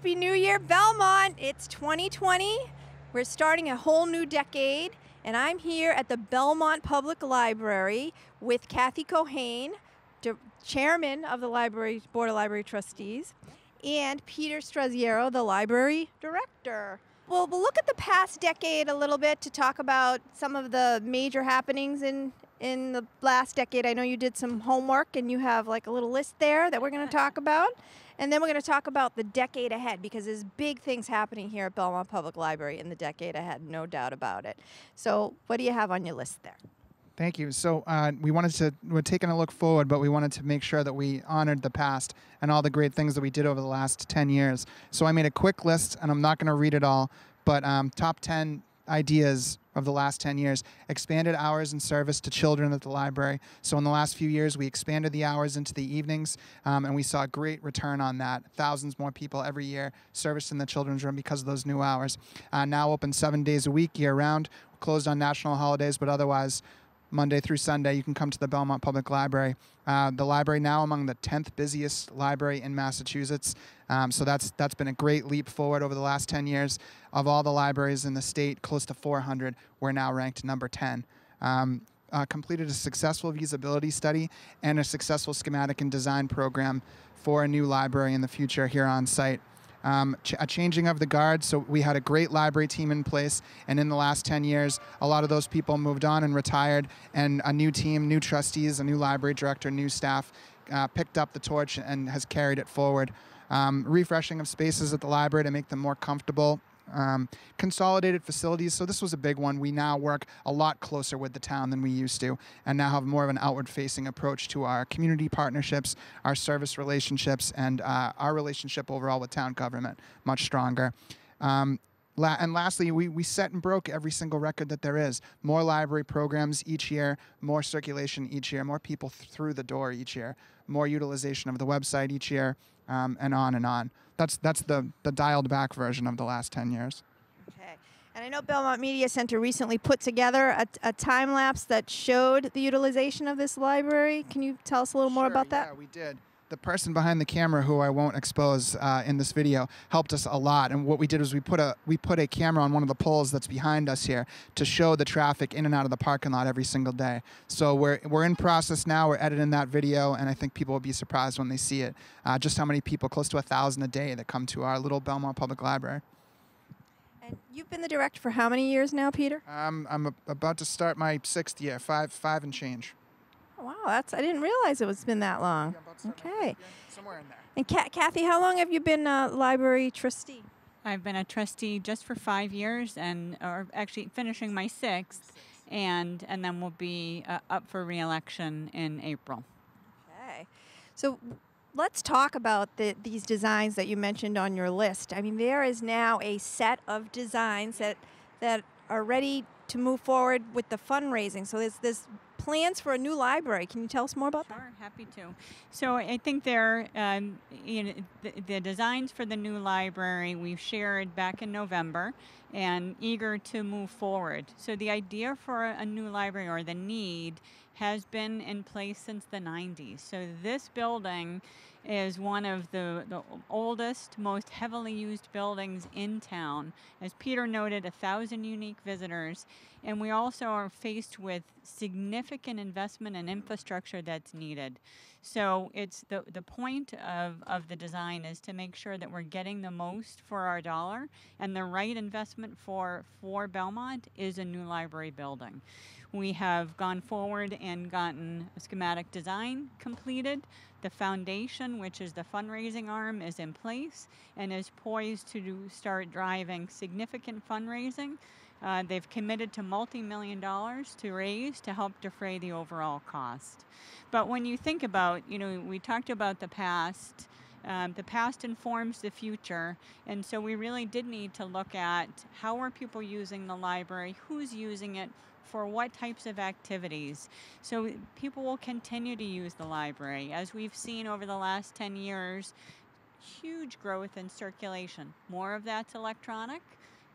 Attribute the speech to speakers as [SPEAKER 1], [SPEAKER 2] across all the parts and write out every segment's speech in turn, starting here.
[SPEAKER 1] Happy New Year, Belmont! It's 2020. We're starting a whole new decade, and I'm here at the Belmont Public Library with Kathy Keohane, chairman of the library board of library trustees, and Peter Struzziero, the library director. Well, we'll look at the past decade a little bit to talk about some of the major happenings in in the last decade. I know you did some homework and you have like a little list there that we're going to talk about. And then we're going to talk about the decade ahead because there's big things happening here at Belmont Public Library in the decade ahead, no doubt about it. So, what do you have on your list there?
[SPEAKER 2] Thank you. So uh, we wanted to we're taking a look forward, but we wanted to make sure that we honored the past and all the great things that we did over the last 10 years. So I made a quick list, and I'm not going to read it all, but um, top 10 ideas of the last 10 years expanded hours and service to children at the library so in the last few years we expanded the hours into the evenings um, and we saw a great return on that thousands more people every year serviced in the children's room because of those new hours uh, now open seven days a week year round closed on national holidays but otherwise Monday through Sunday, you can come to the Belmont Public Library. Uh, the library now among the 10th busiest library in Massachusetts. Um, so that's that's been a great leap forward over the last 10 years. Of all the libraries in the state, close to 400, we're now ranked number 10. Um, uh, completed a successful feasibility study and a successful schematic and design program for a new library in the future here on site um, ch- a changing of the guard. So we had a great library team in place, and in the last 10 years, a lot of those people moved on and retired, and a new team, new trustees, a new library director, new staff uh, picked up the torch and has carried it forward. Um, refreshing of spaces at the library to make them more comfortable. Um, consolidated facilities. So this was a big one. We now work a lot closer with the town than we used to, and now have more of an outward-facing approach to our community partnerships, our service relationships, and uh, our relationship overall with town government much stronger. Um, La- and lastly, we, we set and broke every single record that there is. More library programs each year, more circulation each year, more people th- through the door each year, more utilization of the website each year, um, and on and on. That's, that's the, the dialed back version of the last 10 years.
[SPEAKER 1] Okay. And I know Belmont Media Center recently put together a, a time lapse that showed the utilization of this library. Can you tell us a little more about that?
[SPEAKER 2] Yeah, we did. The person behind the camera, who I won't expose uh, in this video, helped us a lot. And what we did was we put a we put a camera on one of the poles that's behind us here to show the traffic in and out of the parking lot every single day. So we're we're in process now. We're editing that video, and I think people will be surprised when they see it. Uh, just how many people, close to a thousand a day, that come to our little Belmont Public Library.
[SPEAKER 1] And you've been the director for how many years now, Peter?
[SPEAKER 2] Um, I'm about to start my sixth year, five five and change.
[SPEAKER 1] Wow, that's I didn't realize it was been that long. Okay.
[SPEAKER 2] somewhere in there.
[SPEAKER 1] And Ka- Kathy, how long have you been a library trustee?
[SPEAKER 3] I've been a trustee just for five years, and or actually finishing my sixth, and and then we'll be uh, up for reelection in April.
[SPEAKER 1] Okay. So let's talk about the, these designs that you mentioned on your list. I mean, there is now a set of designs that that are ready to move forward with the fundraising. So there's there's plans for a new library. Can you tell us more about that?
[SPEAKER 3] Sure, happy to. So I think there um, you know, the, the designs for the new library we've shared back in November and eager to move forward. So the idea for a new library or the need has been in place since the 90s. So this building is one of the, the oldest, most heavily used buildings in town. As Peter noted, a thousand unique visitors. And we also are faced with significant investment and infrastructure that's needed. So it's the, the point of, of the design is to make sure that we're getting the most for our dollar and the right investment for, for Belmont is a new library building. We have gone forward and gotten a schematic design completed. The foundation, which is the fundraising arm, is in place and is poised to start driving significant fundraising. Uh, they've committed to multi-million dollars to raise to help defray the overall cost. But when you think about, you know, we talked about the past. Um, the past informs the future, and so we really did need to look at how are people using the library, who's using it, for what types of activities. So people will continue to use the library. As we've seen over the last 10 years, huge growth in circulation. More of that's electronic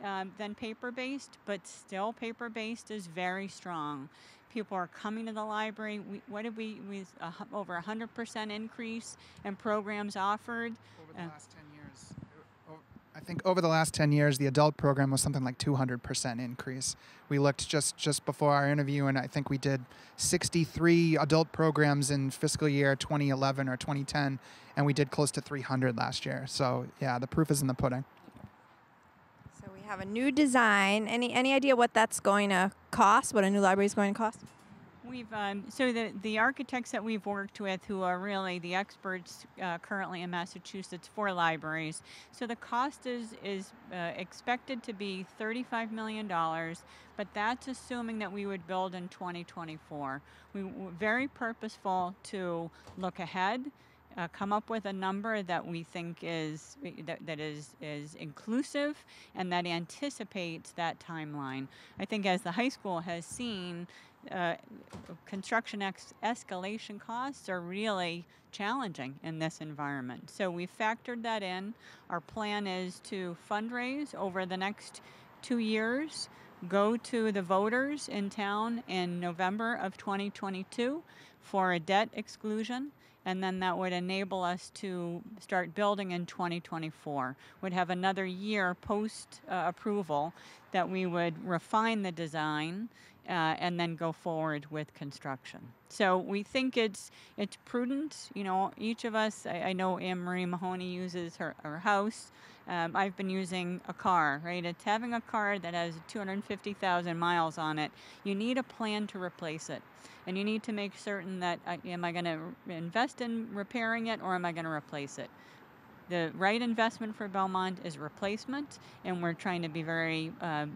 [SPEAKER 3] um, than paper based, but still paper based is very strong. People are coming to the library. We, what did we, we uh, over 100% increase in programs offered.
[SPEAKER 2] Over the uh, last 10 years. I think over the last 10 years, the adult program was something like 200% increase. We looked just, just before our interview, and I think we did 63 adult programs in fiscal year 2011 or 2010, and we did close to 300 last year. So, yeah, the proof is in the pudding.
[SPEAKER 1] So, we have a new design. Any, any idea what that's going to cost, what a new library is going to cost?
[SPEAKER 3] We've um, so the the architects that we've worked with, who are really the experts uh, currently in Massachusetts for libraries. So the cost is is uh, expected to be thirty five million dollars, but that's assuming that we would build in 2024. We were very purposeful to look ahead. Uh, come up with a number that we think is that, that is is inclusive and that anticipates that timeline. I think as the high school has seen, uh, construction escalation costs are really challenging in this environment. So we factored that in. Our plan is to fundraise over the next two years, go to the voters in town in November of 2022 for a debt exclusion and then that would enable us to start building in 2024. Would have another year post uh, approval that we would refine the design uh, and then go forward with construction. So we think it's it's prudent. You know, each of us. I, I know Anne Marie Mahoney uses her, her house. Um, I've been using a car. Right, it's having a car that has 250,000 miles on it. You need a plan to replace it, and you need to make certain that uh, am I going to invest in repairing it or am I going to replace it. The right investment for Belmont is replacement, and we're trying to be very uh,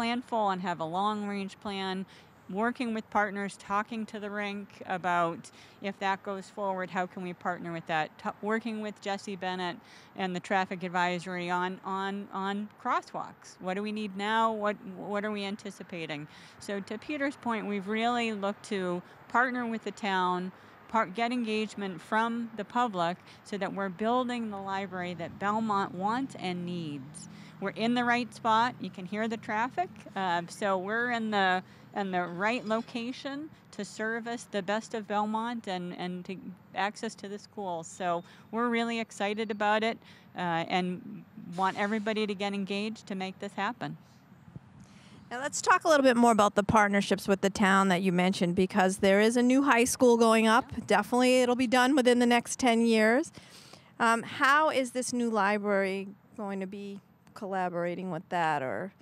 [SPEAKER 3] planful and have a long range plan working with partners, talking to the rink about if that goes forward, how can we partner with that? T- working with Jesse Bennett and the traffic advisory on on on crosswalks. What do we need now? What what are we anticipating? So to Peter's point, we've really looked to partner with the town. Get engagement from the public so that we're building the library that Belmont wants and needs we're in the right spot. You can hear the traffic. Uh, so we're in the in the right location to service the best of Belmont and, and to access to the schools. So we're really excited about it uh, and want everybody to get engaged to make this happen.
[SPEAKER 1] Now let's talk a little bit more about the partnerships with the town that you mentioned because there is a new high school going up. Definitely it'll be done within the next 10 years. Um, how is this new library going to be collaborating with that, or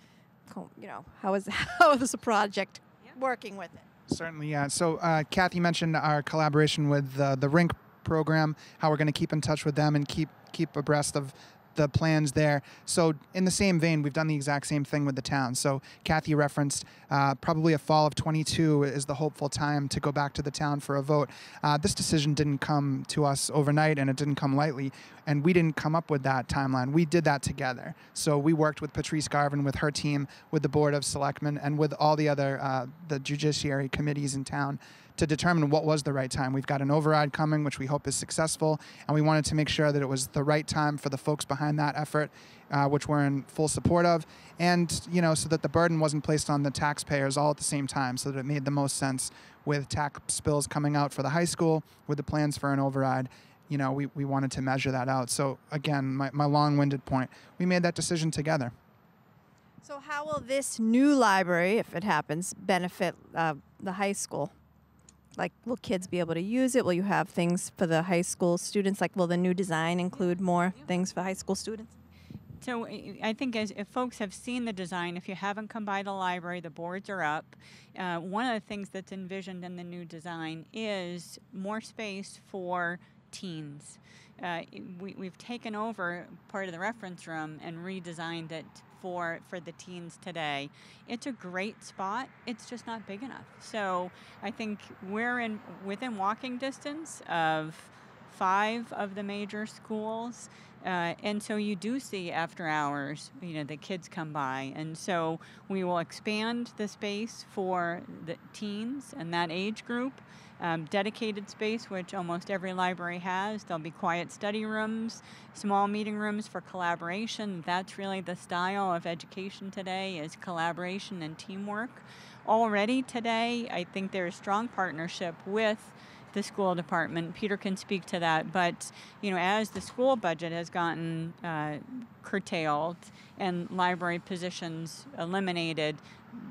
[SPEAKER 1] you know, how is how is the project working with it?
[SPEAKER 2] Certainly, yeah. So uh, Kathy mentioned our collaboration with uh, the Rink program, how we're going to keep in touch with them and keep keep abreast of the plans there. So, in the same vein, we've done the exact same thing with the town. So, Kathy referenced uh, probably a fall of 22 is the hopeful time to go back to the town for a vote. Uh, this decision didn't come to us overnight and it didn't come lightly. And we didn't come up with that timeline. We did that together. So, we worked with Patrice Garvin, with her team, with the Board of Selectmen, and with all the other uh, the judiciary committees in town to determine what was the right time. We've got an override coming, which we hope is successful, and we wanted to make sure that it was the right time for the folks behind that effort, uh, which we're in full support of, and you know, so that the burden wasn't placed on the taxpayers all at the same time, so that it made the most sense with tax bills coming out for the high school, with the plans for an override. You know, we, we wanted to measure that out. So again, my, my long-winded point, we made that decision together.
[SPEAKER 1] So how will this new library, if it happens, benefit uh, the high school? like will kids be able to use it will you have things for the high school students like will the new design include more things for high school students
[SPEAKER 3] So I I think as if folks have seen the design, if you haven't come by the library, the boards are up. Uh, one of the things that's envisioned in the new design is more space for teens. Uh, we, we've taken over part of the reference room and redesigned it for for the teens today. It's a great spot. It's just not big enough. So I think we're in within walking distance of five of the major schools. Uh, and so you do see after hours, you know, the kids come by. And so we will expand the space for the teens and that age group. Um, dedicated space, which almost every library has. There'll be quiet study rooms, small meeting rooms for collaboration. That's really the style of education today is collaboration and teamwork. Already today, I think there's strong partnership with the school department. Peter can speak to that, but you know, as the school budget has gotten uh, curtailed and library positions eliminated,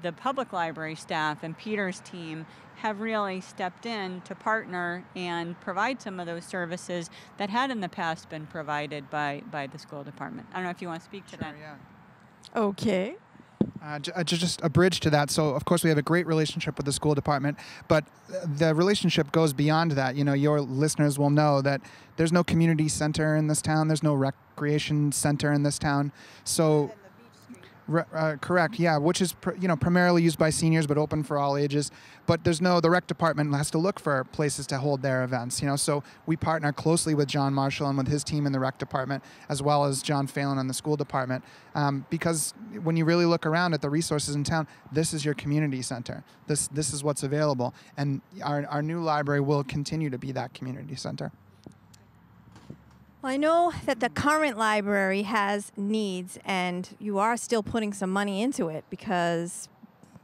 [SPEAKER 3] the public library staff and Peter's team have really stepped in to partner and provide some of those services that had in the past been provided by, by the school department. I don't know if you want to speak to
[SPEAKER 2] Sure,
[SPEAKER 3] that.
[SPEAKER 2] yeah.
[SPEAKER 1] Okay.
[SPEAKER 2] Uh, j- uh, just a bridge to that. So, of course, we have a great relationship with the school department, but the relationship goes beyond that. You know, your listeners will know that there's no community center in this town, there's no recreation center in this town. So, Re- uh, correct, yeah, which is you know primarily used by seniors but open for all ages. But there's no the rec department has to look for places to hold their events. You know, so we partner closely with John Marshall and with his team in the rec department, as well as John Phelan in the school department, um, because when you really look around at the resources in town, this is your community center. This this is what's available, and our our new library will continue to be that community center.
[SPEAKER 1] Well, I know that the current library has needs, and you are still putting some money into it because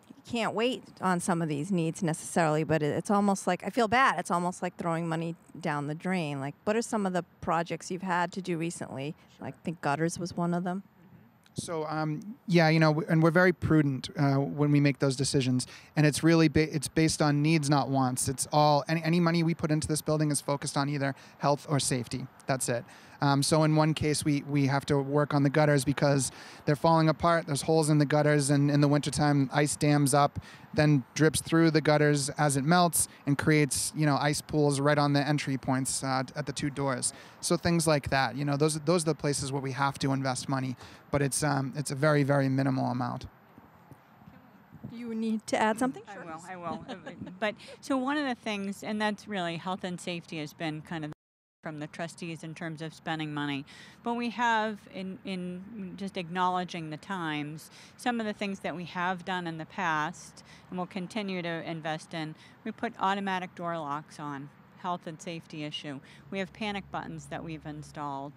[SPEAKER 1] you can't wait on some of these needs necessarily. But it's almost like I feel bad. It's almost like throwing money down the drain. Like, what are some of the projects you've had to do recently? Like, I think gutters was one of them.
[SPEAKER 2] So um, yeah, you know, and we're very prudent uh, when we make those decisions, and it's really ba- it's based on needs, not wants. It's all any any money we put into this building is focused on either health or safety. That's it. Um, so in one case, we we have to work on the gutters because they're falling apart. There's holes in the gutters, and in the wintertime, ice dams up, then drips through the gutters as it melts and creates you know ice pools right on the entry points uh, at the two doors. So things like that. You know, those those are the places where we have to invest money, but it's um, it's a very very minimal amount.
[SPEAKER 1] You need to add something?
[SPEAKER 3] I will, I will. But so one of the things, and that's really health and safety has been kind of from the trustees in terms of spending money. But we have, in, in just acknowledging the times, some of the things that we have done in the past and will continue to invest in, we put automatic door locks on. Health and safety issue. We have panic buttons that we've installed.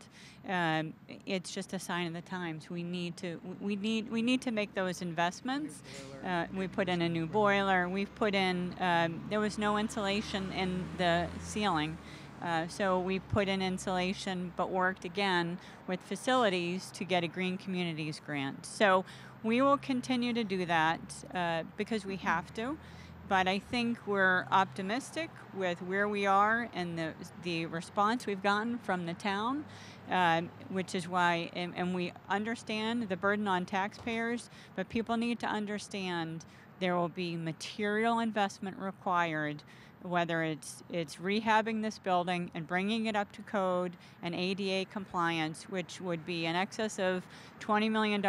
[SPEAKER 3] Um, it's just a sign of the times. We need to we need we need to make those investments. Uh, we put in a new boiler. We've put in um, there was no insulation in the ceiling. Uh, so we put in insulation, but worked again with facilities to get a Green Communities grant. So we will continue to do that uh, because we have to. But I think we're optimistic with where we are and the the response we've gotten from the town, uh, which is why, and, and we understand the burden on taxpayers, but people need to understand there will be material investment required whether it's it's rehabbing this building and bringing it up to code and ADA compliance, which would be in excess of $20 million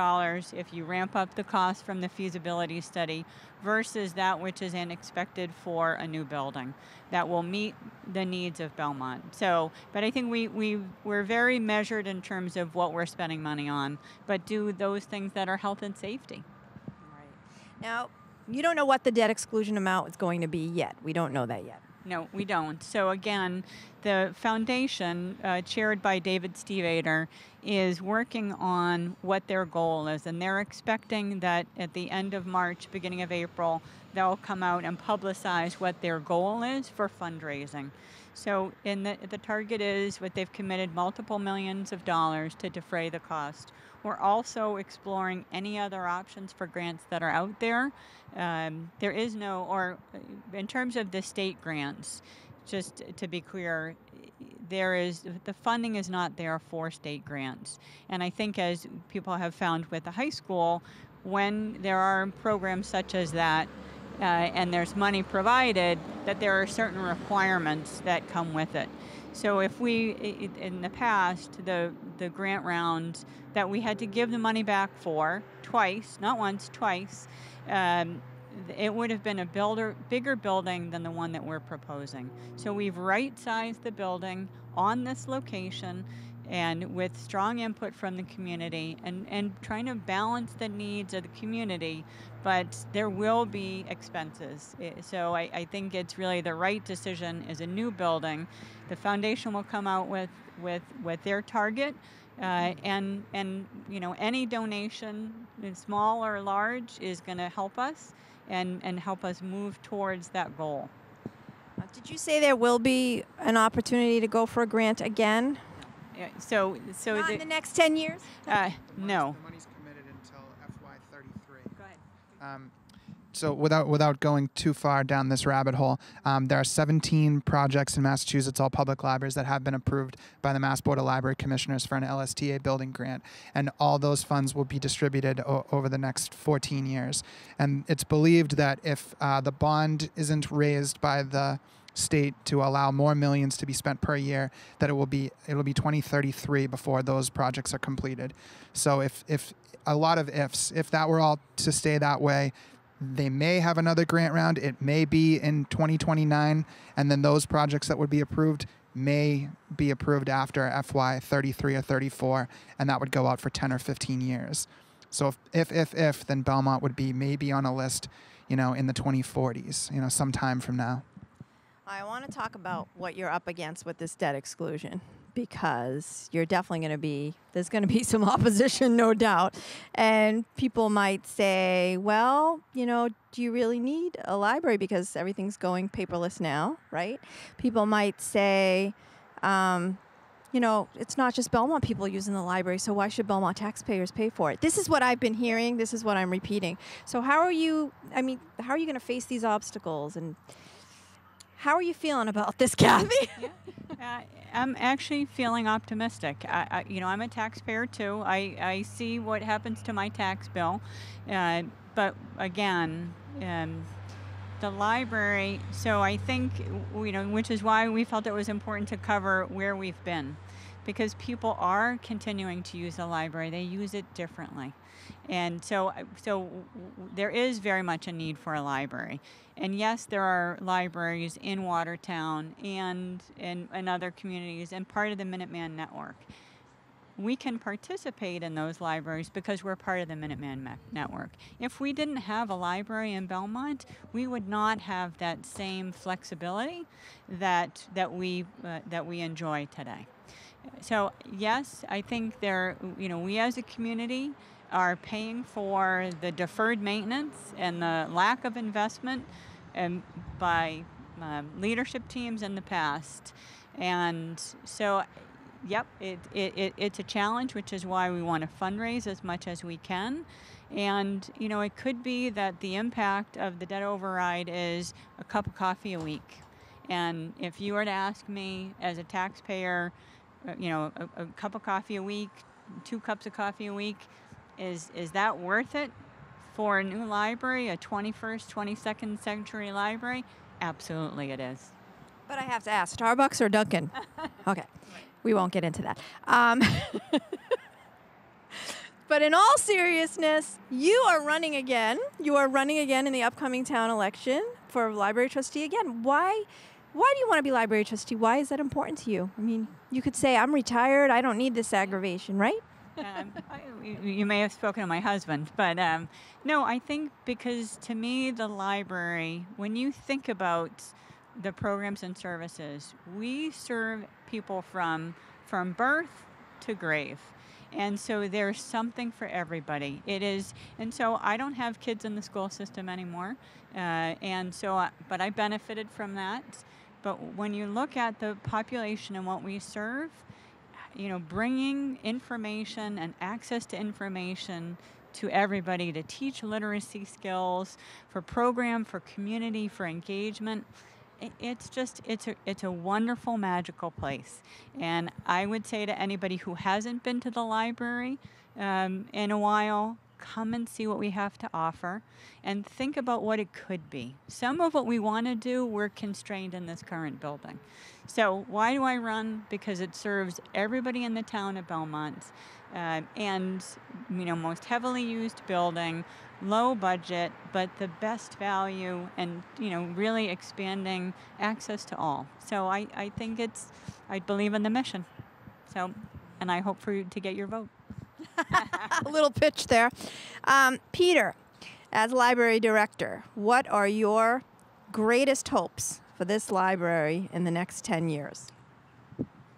[SPEAKER 3] if you ramp up the cost from the feasibility study, versus that which is expected for a new building that will meet the needs of Belmont. So, but I think we, we, we're very measured in terms of what we're spending money on, but do those things that are health and safety.
[SPEAKER 1] Right. Now, you don't know what the debt exclusion amount is going to be yet. We don't know that yet.
[SPEAKER 3] No, we don't. So again, the foundation, uh, chaired by David Stevater, is working on what their goal is, and they're expecting that at the end of March, beginning of April, they'll come out and publicize what their goal is for fundraising. So, in the the target is what they've committed multiple millions of dollars to defray the cost. We're also exploring any other options for grants that are out there. Um, there is no, or uh, in terms of the state grants, just to be clear, there is the funding is not there for state grants. And I think as people have found with the high school, when there are programs such as that, uh, and there's money provided, that there are certain requirements that come with it. So if we, in the past, the, the grant round that we had to give the money back for twice, not once, twice, um, it would have been a builder, bigger building than the one that we're proposing. So we've right-sized the building on this location and with strong input from the community and, and trying to balance the needs of the community, but there will be expenses. So I, I think it's really the right decision is a new building. The foundation will come out with, with, with their target uh, and, and you know, any donation, small or large, is going to help us and, and help us move towards that goal.
[SPEAKER 1] Uh, did you say there will be an opportunity to go for a grant again?
[SPEAKER 3] Yeah, so, so
[SPEAKER 1] Not
[SPEAKER 3] the,
[SPEAKER 1] in the next 10 years?
[SPEAKER 3] uh, no.
[SPEAKER 2] The money's committed until FY33.
[SPEAKER 3] Go ahead.
[SPEAKER 2] Um, so without without going too far down this rabbit hole, um, there are 17 projects in Massachusetts, all public libraries, that have been approved by the Mass Board of Library Commissioners for an LSTA building grant, and all those funds will be distributed o- over the next 14 years. And it's believed that if uh, the bond isn't raised by the state to allow more millions to be spent per year that it will be it will be 2033 before those projects are completed. So if if a lot of ifs if that were all to stay that way they may have another grant round it may be in 2029 and then those projects that would be approved may be approved after FY 33 or 34 and that would go out for 10 or 15 years. So if if if, if then Belmont would be maybe on a list you know in the 2040s you know sometime from now
[SPEAKER 1] I want to talk about what you're up against with this debt exclusion because you're definitely going to be there's going to be some opposition no doubt. And people might say well you know do you really need a library because everything's going paperless now? Right? People might say um, you know it's not just belmont people using the library so why should belmont taxpayers pay for it? This is what i've been hearing this is what i'm repeating. So how are you i mean how are you going to face these obstacles and how are you feeling about this, Kathy?
[SPEAKER 3] Uh, I'm actually feeling optimistic. I, I, you know, I'm a taxpayer too. I, I see what happens to my tax bill, uh, but again, um, the library. So I think you know, which is why we felt it was important to cover where we've been, because people are continuing to use the library. They use it differently, and so so there is very much a need for a library. And yes, there are libraries in Watertown and in, in other communities and part of the Minuteman Network. We can participate in those libraries because we're part of the Minuteman Network. If we didn't have a library in Belmont, we would not have that same flexibility that, that, we, uh, that we enjoy today. So yes, I think there, you know, we as a community are paying for the deferred maintenance and the lack of investment um, by um, leadership teams in the past. And so, yep, it, it, it, it's a challenge, which is why we want to fundraise as much as we can. And, you know, it could be that the impact of the debt override is a cup of coffee a week. And if you were to ask me as a taxpayer, uh, you know, a, a cup of coffee a week, two cups of coffee a week, is, is that worth it for a new library, a 21st, 22nd century library? Absolutely it is.
[SPEAKER 1] But I have to ask, Starbucks or Dunkin'? okay, we won't get into that. Um, but in all seriousness, you are running again. You are running again in the upcoming town election for library trustee again. Why? Why do you want to be library trustee? Why is that important to you? I mean, you could say, I'm retired. I don't need this aggravation, right?
[SPEAKER 3] Um, I, you may have spoken to my husband, but um, no, I think because to me, the library, when you think about the programs and services, we serve people from from birth to grave. And so there's something for everybody. It is, and so I don't have kids in the school system anymore, uh, and so, I, but I benefited from that. But when you look at the population and what we serve, you know, bringing information and access to information to everybody to teach literacy skills, for program, for community, for engagement. It's just it's a it's a wonderful magical place and i would say to anybody who hasn't been to the library um, in a while come and see what we have to offer and think about what it could be. Some of what we want to do we're constrained in this current building. So why do i run? Because it serves everybody in the town of belmont uh, and you know most heavily used building low budget but the best value and you know really expanding access to all. So i, I think it's i believe in the mission. So and i hope for you to get your vote
[SPEAKER 1] a little pitch there. Um, Peter, as library director, what are your greatest hopes for this library in the next 10 years?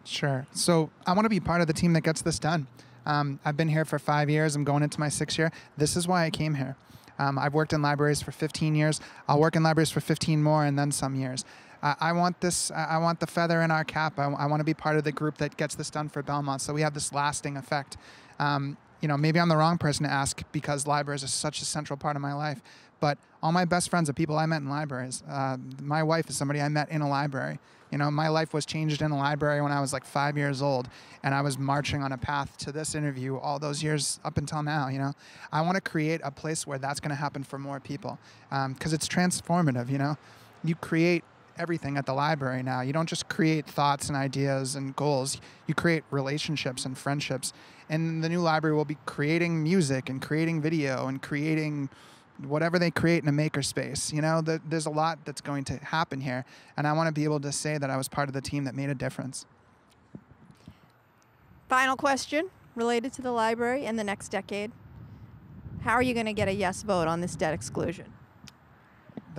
[SPEAKER 2] Sure. So I want to be part of the team that gets this done. Um, I've been here for five years. I'm going into my sixth year. This is why I came here. Um, I've worked in libraries for 15 years. I'll work in libraries for 15 more and then some years. Uh, I want this. I want the feather in our cap. I, I want to be part of the group that gets this done for Belmont, so we have this lasting effect. Um, you know, maybe I'm the wrong person to ask because libraries are such a central part of my life. But all my best friends are people I met in libraries. Uh, my wife is somebody I met in a library. You know, my life was changed in a library when I was like five years old, and I was marching on a path to this interview all those years up until now. You know, I want to create a place where that's going to happen for more people because it's transformative. You know, you create everything at the library now. You don't just create thoughts and ideas and goals, you create relationships and friendships. And the new library will be creating music and creating video and creating whatever they create in a makerspace. You know, the, there's a lot that's going to happen here. And I want to be able to say that I was part of the team that made a difference.
[SPEAKER 1] Final question related to the library and the next decade. How are you going to get a yes vote on this debt exclusion?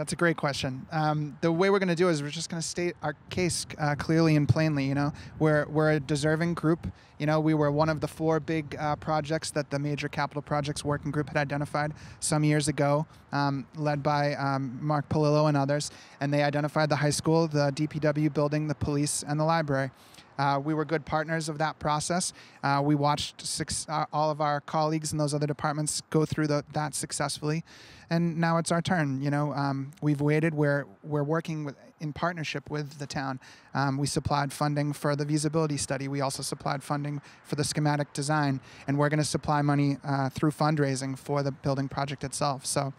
[SPEAKER 2] That's a great question. Um, the way we're going to do is we're just going to state our case uh, clearly and plainly. You know, we're we're a deserving group. You know, we were one of the four big uh, projects that the major capital projects working group had identified some years ago, um, led by um, Mark Paolillo and others. And they identified the high school, the DPW building, the police, and the library. Uh, we were good partners of that process. Uh, we watched six, uh, all of our colleagues in those other departments go through the, that successfully, and now it's our turn. You know, um, we've waited. We're we're working with, in partnership with the town. Um, we supplied funding for the feasibility study. We also supplied funding for the schematic design, and we're going to supply money uh, through fundraising for the building project itself. So.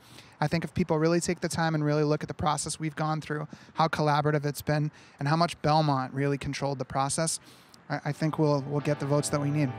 [SPEAKER 2] I think if people really take the time and really look at the process we've gone through, how collaborative it's been, and how much Belmont really controlled the process, I, I think we'll we'll get the votes that we need.